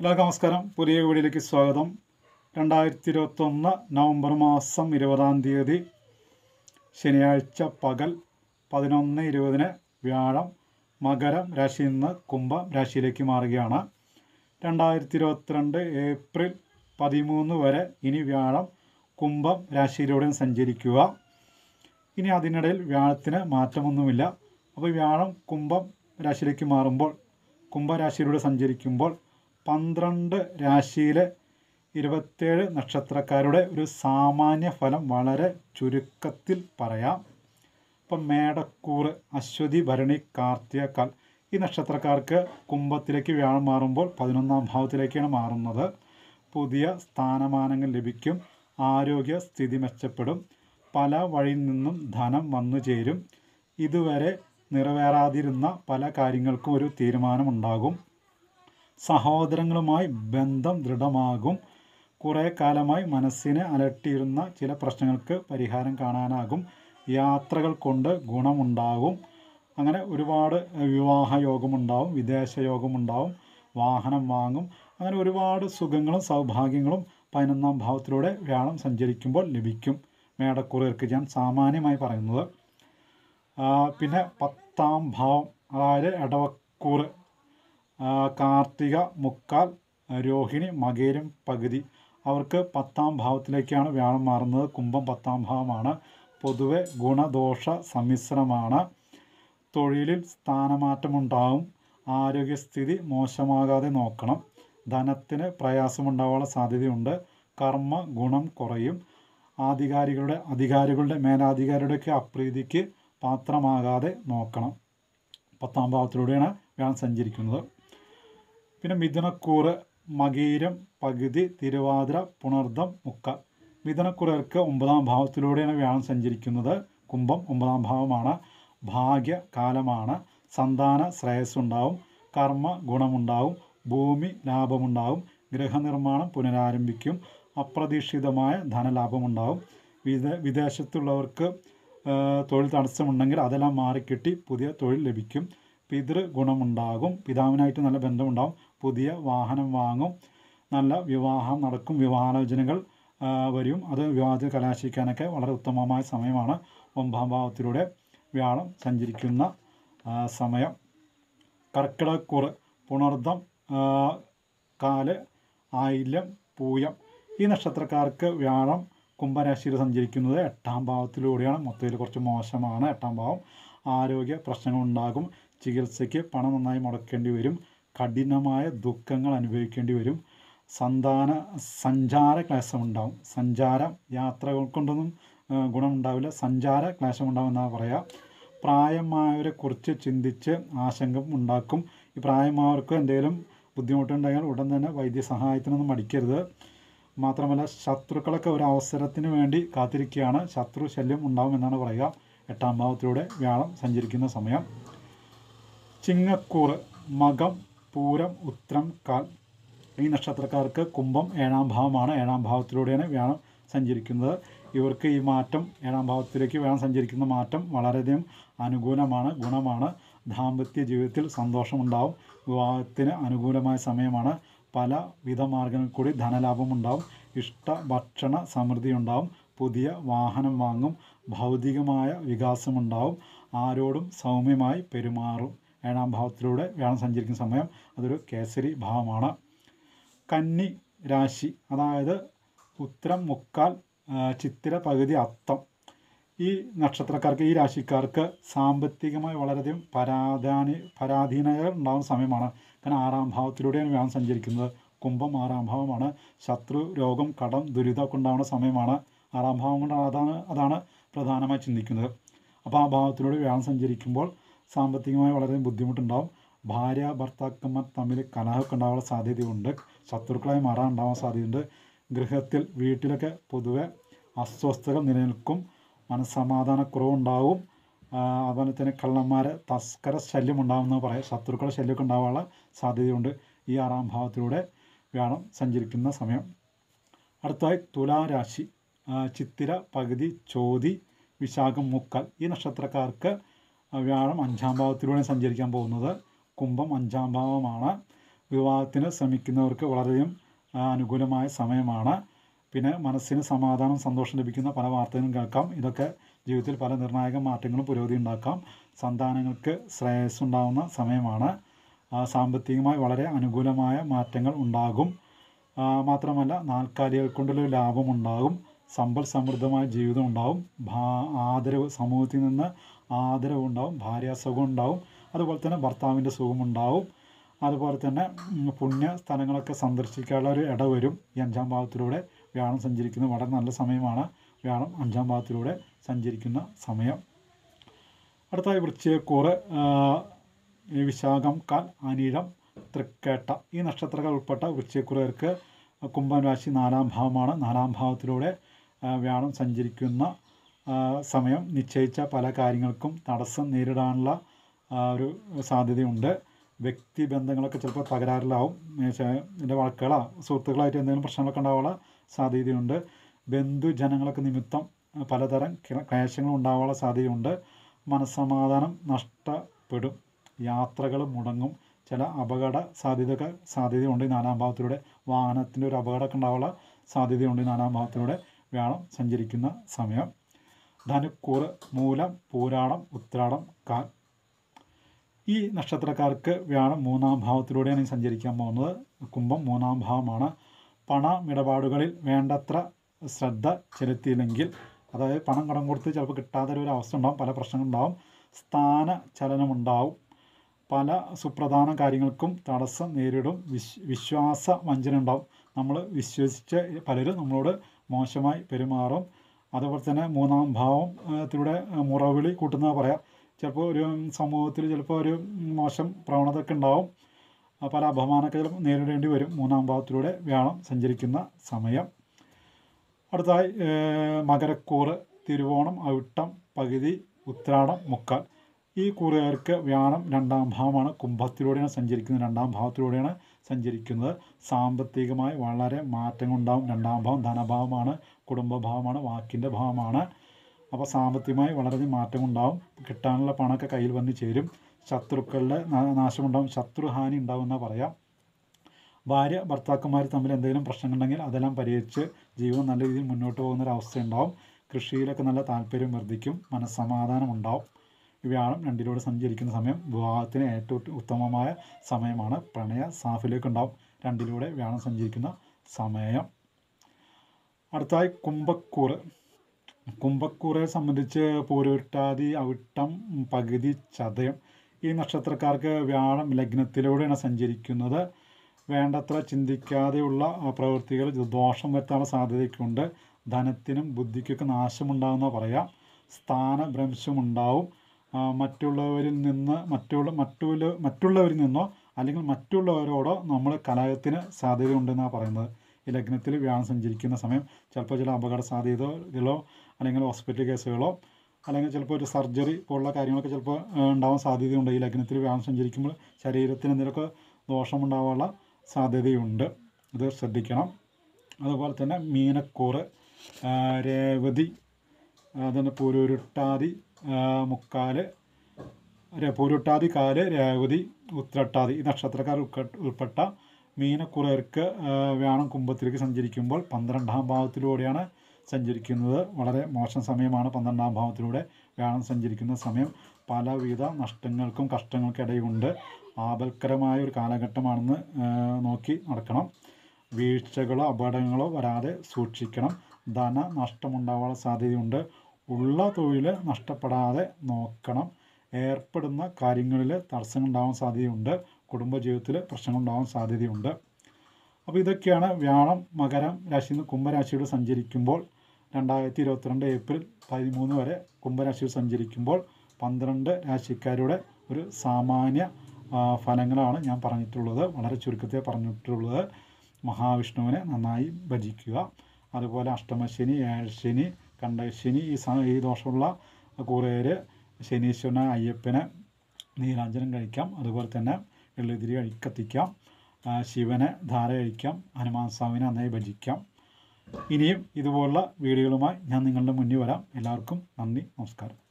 എല്ലാവർക്കും നമസ്കാരം. പുതിയ വീഡിയോയിലേക്ക് സ്വാഗതം. രണ്ടായിരത്തി ഇരുപത്തൊന്ന് നവംബർ മാസം ഇരുപതാം തീയതി ശനിയാഴ്ച പകൽ പതിനൊന്ന് ഇരുപതിന് വ്യാഴം മകരം രാശിയിൽ നിന്ന് കുംഭം രാശിയിലേക്ക് മാറുകയാണ്. രണ്ടായിരത്തി ഇരുപത്തിരണ്ട് ഏപ്രിൽ പതിമൂന്ന് വരെ ഇനി വ്യാഴം കുംഭം രാശിയിലൂടെ സഞ്ചരിക്കുക. ഇനി അതിനിടയിൽ വ്യാഴത്തിന് മാറ്റമൊന്നുമില്ല. അപ്പോൾ വ്യാഴം കുംഭം രാശിയിലേക്ക് മാറുമ്പോൾ കുംഭരാശിയിലൂടെ സഞ്ചരിക്കുമ്പോൾ പന്ത്രണ്ട് രാശിയിലെ ഇരുപത്തേഴ് നക്ഷത്രക്കാരുടെ ഒരു സാമാന്യ ഫലം വളരെ ചുരുക്കത്തിൽ പറയാം. ഇപ്പം മേടക്കൂറ് അശ്വതി ഭരണി കാർത്തികക്കാൽ ഈ നക്ഷത്രക്കാർക്ക് കുംഭത്തിലേക്ക് വ്യാഴം മാറുമ്പോൾ പതിനൊന്നാം ഭാവത്തിലേക്കാണ് മാറുന്നത്. പുതിയ സ്ഥാനമാനങ്ങൾ ലഭിക്കും ആരോഗ്യ സ്ഥിതി മെച്ചപ്പെടും പല വഴിയിൽ നിന്നും ധനം വന്നു ചേരും. ഇതുവരെ നിറവേറാതിരുന്ന പല കാര്യങ്ങൾക്കും ഒരു തീരുമാനമുണ്ടാകും. സഹോദരങ്ങളുമായി ബന്ധം ദൃഢമാകും. കുറേ കാലമായി മനസ്സിനെ അലട്ടിയിരുന്ന ചില പ്രശ്നങ്ങൾക്ക് പരിഹാരം കാണാനാകും. യാത്രകൾ കൊണ്ട് ഗുണമുണ്ടാകും. അങ്ങനെ ഒരുപാട് വിവാഹ യോഗമുണ്ടാവും വിദേശ യോഗമുണ്ടാവും വാഹനം വാങ്ങും. അങ്ങനെ ഒരുപാട് സുഖങ്ങളും സൗഭാഗ്യങ്ങളും പതിനൊന്നാം ഭാവത്തിലൂടെ വ്യാഴം സഞ്ചരിക്കുമ്പോൾ ലഭിക്കും. മേടക്കുറിയർക്ക് ഞാൻ സാമാന്യമായി പറയുന്നത്. പിന്നെ പത്താം ഭാവം അതായത് ഇടവക്കൂറ് കാർത്തിക മുക്കാൽ രോഹിണി മകേരം പകുതി. അവർക്ക് പത്താം ഭാവത്തിലേക്കാണ് വ്യാഴം മാറുന്നത്. കുംഭം പത്താം ഭാവമാണ്. പൊതുവെ ഗുണദോഷ സമ്മിശ്രമാണ്. തൊഴിലിൽ സ്ഥാനമാറ്റമുണ്ടാവും. ആരോഗ്യസ്ഥിതി മോശമാകാതെ നോക്കണം. ധനത്തിന് പ്രയാസമുണ്ടാവാനുള്ള സാധ്യതയുണ്ട്. കർമ്മ ഗുണം കുറയും. ആധികാരികളുടെ അധികാരികളുടെ മേലാധികാരിയുടെയൊക്കെ അപ്രീതിക്ക് പാത്രമാകാതെ നോക്കണം. പത്താം ഭാവത്തിലൂടെയാണ് വ്യാഴം സഞ്ചരിക്കുന്നത്. പിന്നെ മിഥുനക്കൂറ് മകീരം പകുതി തിരുവാതിര പുണർദം മുക്ക. മിഥുനക്കുറർക്ക് ഒമ്പതാം ഭാവത്തിലൂടെയാണ് വ്യാഴം സഞ്ചരിക്കുന്നത്. കുംഭം ഒമ്പതാം ഭാവമാണ്. ഭാഗ്യ കാലമാണ്. സന്താന ശ്രേയസ് ഉണ്ടാവും കർമ്മ ഗുണമുണ്ടാവും. ഭൂമി ലാഭമുണ്ടാവും. ഗൃഹനിർമ്മാണം പുനരാരംഭിക്കും. അപ്രതീക്ഷിതമായ ധനലാഭമുണ്ടാവും. വിദ വിദേശത്തുള്ളവർക്ക് തൊഴിൽ തടസ്സമുണ്ടെങ്കിൽ അതെല്ലാം മാറിക്കിട്ടി പുതിയ തൊഴിൽ ലഭിക്കും. പിതൃ ഗുണമുണ്ടാകും പിതാവിനായിട്ട് നല്ല ബന്ധമുണ്ടാകും പുതിയ വാഹനം വാങ്ങും. നല്ല വിവാഹം നടക്കും. വിവാഹാലോചനകൾ വരും. അത് വിവാഹത്തിൽ കലാശിക്കാനൊക്കെ വളരെ ഉത്തമമായ സമയമാണ്. ഒമ്പതാം ഭാവത്തിലൂടെ വ്യാഴം സഞ്ചരിക്കുന്ന സമയം. കർക്കിടക്കുറ് പുണർദം ആ, കാൽ ആയില്യം പൂയം. ഈ നക്ഷത്രക്കാർക്ക് വ്യാഴം കുംഭരാശിയിൽ സഞ്ചരിക്കുന്നത് എട്ടാം ഭാവത്തിലൂടെയാണ്. മൊത്തത്തിൽ കുറച്ച് മോശമാണ് എട്ടാം ഭാവം. ആരോഗ്യ പ്രശ്നങ്ങളുണ്ടാകും. ചികിത്സയ്ക്ക് പണം നന്നായി മുടക്കേണ്ടി വരും. കഠിനമായ ദുഃഖങ്ങൾ അനുഭവിക്കേണ്ടി വരും. സന്താന സഞ്ചാര ക്ലേശമുണ്ടാവും. സഞ്ചാര യാത്രകൾ കൊണ്ടൊന്നും ഗുണമുണ്ടാവില്ല. സഞ്ചാര ക്ലേശമുണ്ടാവും എന്നാണ് പറയുക പ്രായമായവരെ കുറിച്ച് ചിന്തിച്ച് ആശങ്ക ഉണ്ടാക്കും. ഈ പ്രായമായവർക്ക് എന്തെങ്കിലും ബുദ്ധിമുട്ടുണ്ടെങ്കിൽ ഉടൻ തന്നെ വൈദ്യസഹായത്തിനൊന്നും മടിക്കരുത്. മാത്രമല്ല ശത്രുക്കളൊക്കെ ഒരു അവസരത്തിന് വേണ്ടി കാത്തിരിക്കുകയാണ്. ശത്രു ശല്യം ഉണ്ടാവും എന്നാണ് പറയുക. എട്ടാം ഭാവത്തിലൂടെ വ്യാഴം സഞ്ചരിക്കുന്ന സമയം. ചിങ്ങക്കൂറ് മകം പൂരം ഉത്രം കാൽ ഈ നക്ഷത്രക്കാർക്ക് കുംഭം ഏഴാം ഭാവമാണ്. ഏഴാം ഭാവത്തിലൂടെയാണ് വ്യാഴം സഞ്ചരിക്കുന്നത്. ഇവർക്ക് ഈ മാറ്റം ഏഴാം ഭാവത്തിലേക്ക് വ്യാഴം സഞ്ചരിക്കുന്ന മാറ്റം വളരെയധികം അനുകൂലമാണ് ഗുണമാണ്. ദാമ്പത്യ ജീവിതത്തിൽ സന്തോഷമുണ്ടാവും. വിവാഹത്തിന് അനുകൂലമായ സമയമാണ്. പല വിധ മാർഗങ്ങളിൽ കൂടി ധനലാഭം ഉണ്ടാവും. ഇഷ്ട ഭക്ഷണ സമൃദ്ധി ഉണ്ടാവും. പുതിയ വാഹനം വാങ്ങും. ഭൗതികമായ വികാസമുണ്ടാവും. ആരോടും സൗമ്യമായി പെരുമാറും. ഏഴാം ഭാവത്തിലൂടെ വ്യാഴം സഞ്ചരിക്കുന്ന സമയം അതൊരു കേസരി ഭാവമാണ്. കന്നി രാശി അതായത് ഉത്തരം മുക്കാൽ ചിത്തിര പകുതി അത്തം. ഈ നക്ഷത്രക്കാർക്ക് ഈ രാശിക്കാർക്ക് സാമ്പത്തികമായി വളരെയധികം പരാധാനി പരാധീനതകൾ ഉണ്ടാകുന്ന സമയമാണ്. കാരണം ആറാം ഭാവത്തിലൂടെയാണ് വ്യാഴം സഞ്ചരിക്കുന്നത്. കുംഭം ആറാം ഭാവമാണ്. ശത്രു രോഗം കടം ദുരിതമൊക്കെ ഉണ്ടാകുന്ന സമയമാണ്. ആറാം ഭാവം കൊണ്ടാണ് അതാണ് അതാണ് പ്രധാനമായി ചിന്തിക്കുന്നത്. അപ്പോൾ ആ ഭാവത്തിലൂടെ വ്യാഴം സഞ്ചരിക്കുമ്പോൾ സാമ്പത്തികമായി വളരെ ബുദ്ധിമുട്ടുണ്ടാവും. ഭാര്യ ഭർത്താക്കന്മാർ തമ്മിൽ കലഹമൊക്കെ ഉണ്ടാകാനുള്ള സാധ്യതയുണ്ട്. ശത്രുക്കളായി മാറാൻ ഉണ്ടാവാൻ സാധ്യതയുണ്ട്. ഗൃഹത്തിൽ വീട്ടിലൊക്കെ പൊതുവെ അസ്വസ്ഥകൾ നിലനിൽക്കും. മനസ്സമാധാനക്കുറവുണ്ടാവും. അതുപോലെ തന്നെ കള്ളന്മാരെ തസ്കര ശല്യം ഉണ്ടാകുമെന്ന് പറയാം ശത്രുക്കളുടെ ശല്യമൊക്കെ ഉണ്ടാവാനുള്ള സാധ്യതയുണ്ട്. ഈ ആറാം ഭാവത്തിലൂടെ വ്യാഴം സഞ്ചരിക്കുന്ന സമയം. അടുത്തതായി തുലാരാശി ചിത്തിര പകുതി ചോതി വിശാഖം മുക്കൽ ഈ നക്ഷത്രക്കാർക്ക് വ്യാഴം അഞ്ചാം ഭാവത്തിലൂടെ സഞ്ചരിക്കാൻ പോകുന്നത് കുംഭം അഞ്ചാം ഭാവമാണ്. വിവാഹത്തിന് ശ്രമിക്കുന്നവർക്ക് വളരെയധികം അനുകൂലമായ സമയമാണ്. പിന്നെ മനസ്സിന് സമാധാനം സന്തോഷം ലഭിക്കുന്ന പല വാർത്തകളും കേൾക്കാം. ഇതൊക്കെ ജീവിതത്തിൽ പല നിർണായക മാറ്റങ്ങളും പുരോഗതി ഉണ്ടാക്കാം. സന്താനങ്ങൾക്ക് ശ്രേയസ് ഉണ്ടാകുന്ന സമയമാണ് സാമ്പത്തികമായി വളരെ അനുകൂലമായ മാറ്റങ്ങൾ ഉണ്ടാകും. മാത്രമല്ല നാൽക്കാലികൾ കൊണ്ടുള്ള ലാഭം ഉണ്ടാകും. സമ്പൽ സമൃദ്ധമായ ജീവിതം ഉണ്ടാകും. ആദരവ് സമൂഹത്തിൽ നിന്ന് ആദരവ് ഉണ്ടാവും ഭാര്യാസുഖം ഉണ്ടാവും അതുപോലെ തന്നെ ഭർത്താവിന്റെ സുഖമുണ്ടാവും. അതുപോലെ തന്നെ പുണ്യ സ്ഥലങ്ങളൊക്കെ സന്ദർശിക്കാനുള്ള ഒരു ഇട വരും. ഈ അഞ്ചാം ഭാവത്തിലൂടെ വ്യാഴം സഞ്ചരിക്കുന്ന വളരെ നല്ല സമയമാണ്. വ്യാഴം അഞ്ചാം ഭാവത്തിലൂടെ സഞ്ചരിക്കുന്ന സമയം. അടുത്തായി വൃശ്ചികക്കൂറ് വിശാഖം കാൽ അനിഴം തൃക്കേട്ട. ഈ നക്ഷത്രങ്ങൾ ഉൾപ്പെട്ട വൃശ്ചികക്കുറുകാർക്ക് കുംഭം രാശി നാലാം ഭാവമാണ്. നാലാം ഭാവത്തിലൂടെ വ്യാഴം സഞ്ചരിക്കുന്ന സമയം നിശ്ചയിച്ച പല കാര്യങ്ങൾക്കും തടസ്സം നേരിടാനുള്ള ഒരു സാധ്യതയുണ്ട്. വ്യക്തി ബന്ധങ്ങളൊക്കെ ചിലപ്പോൾ തകരാറിലാവും. എന്റെ വഴക്കുകളോ സുഹൃത്തുക്കളായിട്ട് എന്തെങ്കിലും പ്രശ്നങ്ങളൊക്കെ ഉണ്ടാവാനുള്ള സാധ്യതയുണ്ട്. ബന്ധുജനങ്ങളൊക്കെ നിമിത്തം പലതരം ക്ല- ക്ലേശങ്ങൾ ഉണ്ടാവാനുള്ള സാധ്യതയുണ്ട്. മനസ്സമാധാനം നഷ്ടപ്പെടും. യാത്രകൾ മുടങ്ങും. ചില അപകട സാധ്യതയൊക്കെ സാധ്യതയുണ്ട് ഈ നാലാം ഭാവത്തിലൂടെ. വാഹനത്തിന്റെ ഒരു അപകടമൊക്കെ ഉണ്ടാവാനുള്ള സാധ്യതയുണ്ട് ഈ നാലാം ഭാവത്തിലൂടെ. വേണം സഞ്ചരിക്കുന്ന സമയം. ധനുക്കൂറ് മൂലം പൂരാടം ഉത്രാടം കാൽ ഈ നക്ഷത്രക്കാർക്ക് വ്യാഴം മൂന്നാം ഭാവത്തിലൂടെയാണ് ഈ സഞ്ചരിക്കാൻ പോകുന്നത്. കുംഭം മൂന്നാം ഭാവമാണ്. പണമിടപാടുകളിൽ വേണ്ടത്ര ശ്രദ്ധ ചെലുത്തിയില്ലെങ്കിൽ അതായത് പണം കടം കൊടുത്ത് ചിലപ്പോൾ കിട്ടാത്ത ഒരു അവസ്ഥ ഉണ്ടാവും പല പ്രശ്നങ്ങളുണ്ടാവും സ്ഥാന ചലനമുണ്ടാവും പല സുപ്രധാന കാര്യങ്ങൾക്കും തടസ്സം നേരിടും വിശ് വിശ്വാസ വഞ്ചന ഉണ്ടാവും. നമ്മൾ വിശ്വസിച്ച് പലരും നമ്മളോട് മോശമായി പെരുമാറും. അതുപോലെ തന്നെ മൂന്നാം ഭാവത്തിലൂടെ മുറവിളി കൂട്ടുന്ന പറയാം. ചിലപ്പോൾ ഒരു സമൂഹത്തിൽ ചിലപ്പോൾ ഒരു മോശം പ്രവണതയൊക്കെ ഉണ്ടാവും. പല അപമാനമൊക്കെ ചിലപ്പോൾ നേരിടേണ്ടി വരും. മൂന്നാം ഭാവത്തിലൂടെ വേണം സഞ്ചരിക്കുന്ന സമയം. അടുത്തായി മകരക്കൂറ് തിരുവോണം അവിട്ടം പകുതി ഉത്രാടം മുക്കാൽ. ഈ കൂറുകാർക്ക് വ്യാഴം രണ്ടാം ഭാവമാണ്. കുംഭത്തിലൂടെയാണ് സഞ്ചരിക്കുന്നത്. രണ്ടാം ഭാവത്തിലൂടെയാണ് സഞ്ചരിക്കുന്നത്. സാമ്പത്തികമായി വളരെ മാറ്റങ്ങൾ ഉണ്ടാവും രണ്ടാം ഭാവം ധനഭാവമാണ്. കുടുംബഭാവമാണ് വാക്കിന്റെ ഭാവമാണ്. അപ്പോൾ സാമ്പത്തികമായി വളരെയധികം മാറ്റം ഉണ്ടാവും കിട്ടാനുള്ള പണമൊക്കെ കയ്യിൽ വന്ന് ചേരും. ശത്രുക്കളുടെ നാശമുണ്ടാവും. ശത്രുഹാനി ഉണ്ടാവും എന്നാ പറയാം. ഭാര്യ ഭർത്താക്കന്മാർ തമ്മിൽ എന്തെങ്കിലും പ്രശ്നങ്ങളുണ്ടെങ്കിൽ അതെല്ലാം പരിഹരിച്ച് ജീവിതം നല്ല രീതിയിൽ മുന്നോട്ട് പോകുന്ന ഒരു അവസ്ഥ ഉണ്ടാവും കൃഷിയിലൊക്കെ നല്ല താല്പര്യം വർദ്ധിക്കും. മനസ്സമാധാനം ഉണ്ടാവും വ്യാഴം രണ്ടിലൂടെ സഞ്ചരിക്കുന്ന സമയം വിവാഹത്തിന് ഏറ്റവും ഉത്തമമായ സമയമാണ്. പ്രണയ സാഫല്യമൊക്കെ ഉണ്ടാവും. രണ്ടിലൂടെ വ്യാഴം സഞ്ചരിക്കുന്ന സമയം. അടുത്തായി കുംഭക്കൂറ്. കുംഭക്കൂറെ സംബന്ധിച്ച് പൂരുരുട്ടാതി അവിട്ടം പകുതി ചതയം ഈ നക്ഷത്രക്കാർക്ക് വ്യാഴം ലഗ്നത്തിലൂടെയാണ് സഞ്ചരിക്കുന്നത്. വേണ്ടത്ര ചിന്തിക്കാതെയുള്ള പ്രവൃത്തികൾ ദോഷം വരുത്താനുള്ള സാധ്യതയൊക്കെയുണ്ട് ധനത്തിനും ബുദ്ധിക്കൊക്കെ നാശമുണ്ടാകുന്ന പറയാം. സ്ഥാനഭ്രംശമുണ്ടാവും മറ്റുള്ളവരിൽ നിന്ന് മറ്റുള്ള മറ്റുള്ള മറ്റുള്ളവരിൽ നിന്നോ അല്ലെങ്കിൽ മറ്റുള്ളവരോടോ നമ്മൾ കലഹത്തിന് സാധ്യതയുണ്ടെന്നാണ് പറയുന്നത്. ഈ ലഗ്നത്തിൽ വ്യാഴം സഞ്ചരിക്കുന്ന സമയം ചിലപ്പോൾ ചില അപകട സാധ്യതകളോ അല്ലെങ്കിൽ ഹോസ്പിറ്റൽ കേസുകളോ അല്ലെങ്കിൽ ചിലപ്പോൾ ഒരു സർജറി പോലുള്ള കാര്യങ്ങളൊക്കെ ചിലപ്പോൾ ഉണ്ടാവാൻ സാധ്യതയുണ്ട്. ഈ ലഗ്നത്തിൽ വ്യാഴം സഞ്ചരിക്കുമ്പോൾ ശരീരത്തിന് എന്തെങ്കിലുമൊക്കെ ദോഷമുണ്ടാവാനുള്ള സാധ്യതയുണ്ട്. ഇത് ശ്രദ്ധിക്കണം. അതുപോലെ തന്നെ മീനക്കൂറ് രേവതി അതുപോലെ പൂരുരുട്ടാതി മുക്കാൽ പൂരുട്ടാതി കാൽ രേവതി ഉത്രട്ടാതി ഈ നക്ഷത്രക്കാർ ഉൾപ്പെട്ട മീനക്കുറയർക്ക് വ്യാഴം കുംഭത്തിലേക്ക് സഞ്ചരിക്കുമ്പോൾ പന്ത്രണ്ടാം ഭാവത്തിലൂടെയാണ് സഞ്ചരിക്കുന്നത്. വളരെ മോശം സമയമാണ് പന്ത്രണ്ടാം ഭാവത്തിലൂടെ വ്യാഴം സഞ്ചരിക്കുന്ന സമയം. പലവിധ നഷ്ടങ്ങൾക്കും കഷ്ടങ്ങൾക്കിടയുണ്ട് ആപൽക്കരമായ ഒരു കാലഘട്ടമാണെന്ന് നോക്കി നടക്കണം. വീഴ്ചകളോ അപകടങ്ങളോ വരാതെ സൂക്ഷിക്കണം. ധന നഷ്ടമുണ്ടാവാനുള്ള സാധ്യതയുണ്ട്. ഉള്ള തൊഴിൽ നഷ്ടപ്പെടാതെ നോക്കണം. ഏർപ്പെടുന്ന കാര്യങ്ങളിൽ തടസ്സങ്ങൾ ഉണ്ടാവാൻ സാധ്യതയുണ്ട്. കുടുംബജീവിതത്തിൽ പ്രശ്നങ്ങൾ ഉണ്ടാവാൻ സാധ്യതയുണ്ട്. അപ്പോൾ ഇതൊക്കെയാണ് വ്യാഴം മകരം രാശിയിൽ നിന്ന് കുംഭരാശിയോട് സഞ്ചരിക്കുമ്പോൾ രണ്ടായിരത്തി ഇരുപത്തിരണ്ട് ഏപ്രിൽ പതിമൂന്ന് വരെ കുംഭരാശിയിൽ സഞ്ചരിക്കുമ്പോൾ പന്ത്രണ്ട് രാശിക്കാരുടെ ഒരു സാമാന്യ ഫലങ്ങളാണ് ഞാൻ പറഞ്ഞിട്ടുള്ളത്. വളരെ ചുരുക്കത്തിൽ പറഞ്ഞിട്ടുള്ളത്. മഹാവിഷ്ണുവിനെ നന്നായി ഭജിക്കുക. അതുപോലെ അഷ്ടമശനി ഏഴശനി കണ്ടശനി ഈ സ ഈ ദോഷമുള്ള കുറേര് ശനീശ്വരനെ അയ്യപ്പനെ നീരാഞ്ജനം കഴിക്കാം. അതുപോലെ തന്നെ എള്ളുതിരി അഴിക്കത്തിക്കാം. ശിവനെ ധാര കഴിക്കാം ഹനുമാൻ സ്വാമിനെ നന്നായി ഭജിക്കാം. ഇനിയും ഇതുപോലുള്ള വീഡിയോകളുമായി ഞാൻ നിങ്ങളുടെ മുന്നിൽ വരാം. എല്ലാവർക്കും നന്ദി നമസ്കാരം.